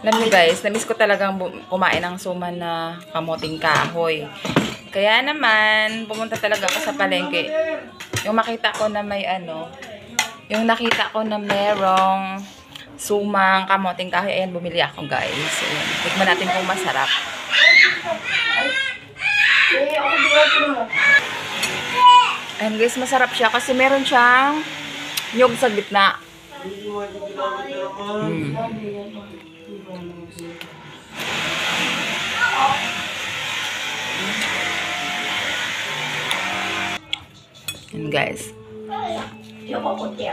Alam guys, namiss ko talagang kumain ng suman na kamoting kahoy. Kaya naman, pumunta talaga ako sa palengke. Yung makita ko na may ano, yung nakita ko na merong sumang kamoting kahoy, ayan, bumili ako guys. Ayan, tikman natin kung masarap. Ayan guys, masarap siya kasi meron siyang nyog sa gitna. Mm. Yan guys.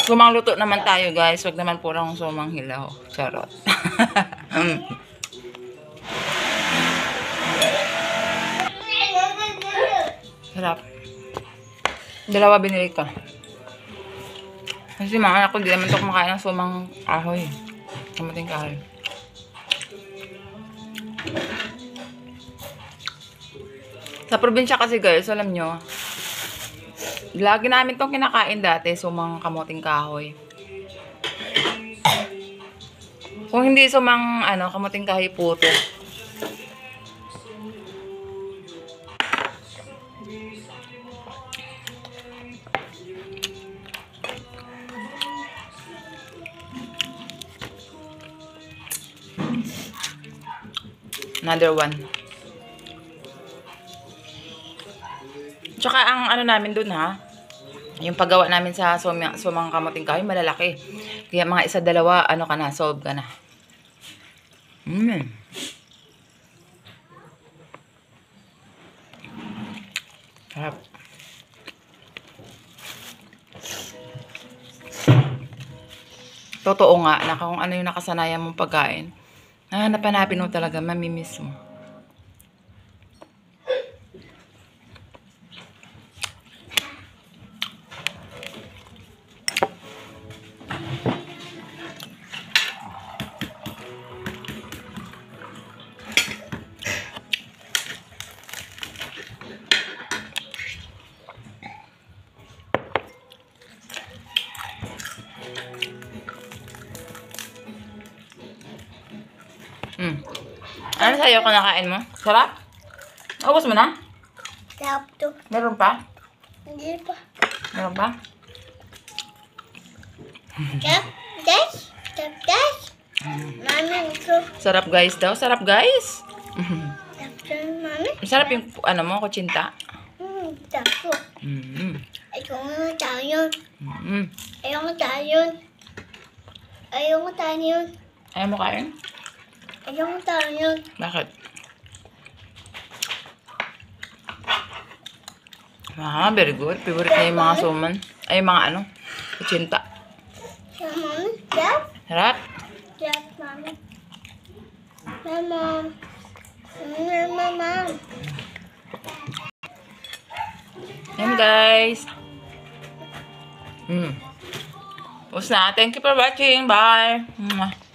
Sumang luto naman tayo guys. Huwag naman purang sumang hilaw. Charot. Sarap. Dalawa binili ko. Kasi mga anak ko, di naman ito kumakain ng sumang kahoy. Kamating kahoy. Sa probinsya kasi guys, alam nyo, lagi namin itong kinakain dati, sumang kamuting kahoy. Kung hindi sumang, ano, kamuting kahoy puto. Another one. Tsaka ang ano namin dun ha, yung paggawa namin sa sumang, sumang kamuting kahoy, malalaki. Kaya mga isa dalawa, ano ka na, solve ka na. Mm. Sarap. Totoo nga, na kung ano yung nakasanayan mong pagkain, nahanap-hanapin mo talaga, mamimiss mo. Ano sa'yo kung nakain mo? Sarap? Ubus mo na? Sarap to. Meron pa? Hindi pa. Meron pa? Sarap, guys. Sarap, guys. Mami, ito. Sarap guys daw. Sarap guys. Sarap to, mami. Masarap yung ano mo, kutsinta. Hmm, sarap to. Mm. Ayaw mo tayo. Mm. Ayaw mo tayo. Ayaw mo tayo. Ayaw mo kain? Ayaw mo tayo. Bakit? Ah, very good. Favorite niya yung mga suman. Ay, yung mga ano. Sarap, mami. Sarap. Sarap. Sarap, mami. Mama. Mama, mama. Yan guys. Mm. Tapos na. Thank you for watching. Bye. Mwah.